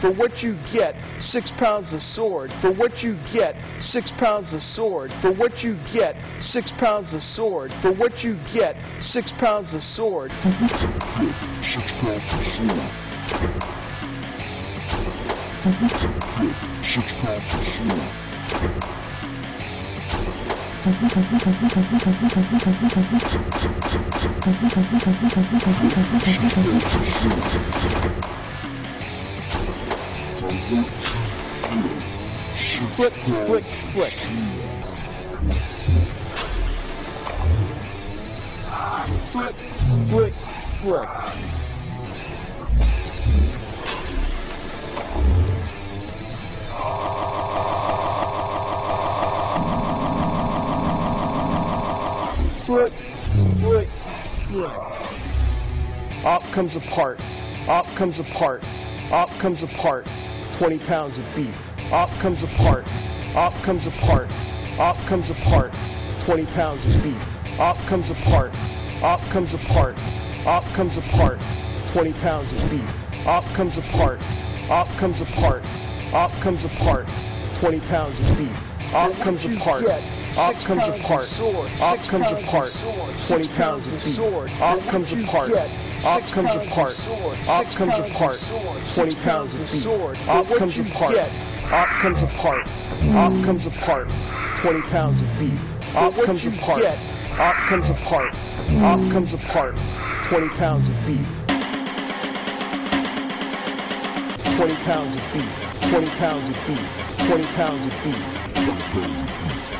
For what you get, six pounds of sword. For what you get, six pounds of sword. For what you get, six pounds of sword. For what you get, six pounds of sword. Flick, flick, flick. Flick, flick, flick. Flick, flick, flick. Up comes a part. Up comes a part. Up comes a part. 20 pounds of beef. Up comes a part. Up comes a part. Up comes a part. 20 pounds of beef. Up comes a part. Up comes a part. Up comes a part. 20 pounds of beef. Up comes a part. Up comes a part. Up comes a part. 20 pounds of beef. Up comes a part. Up comes a part. Up comes a part. 20 pounds of beef. Up comes a part. Up comes a part. Up comes a part. 20 pounds of beef. Up comes a part. Up comes a part. Up comes a part. 20 pounds of beef. Up comes a part. Up comes a part. Up comes a part. 20 pounds of beef. 20 pounds of beef. 20 pounds of beef. 20 pounds of beef.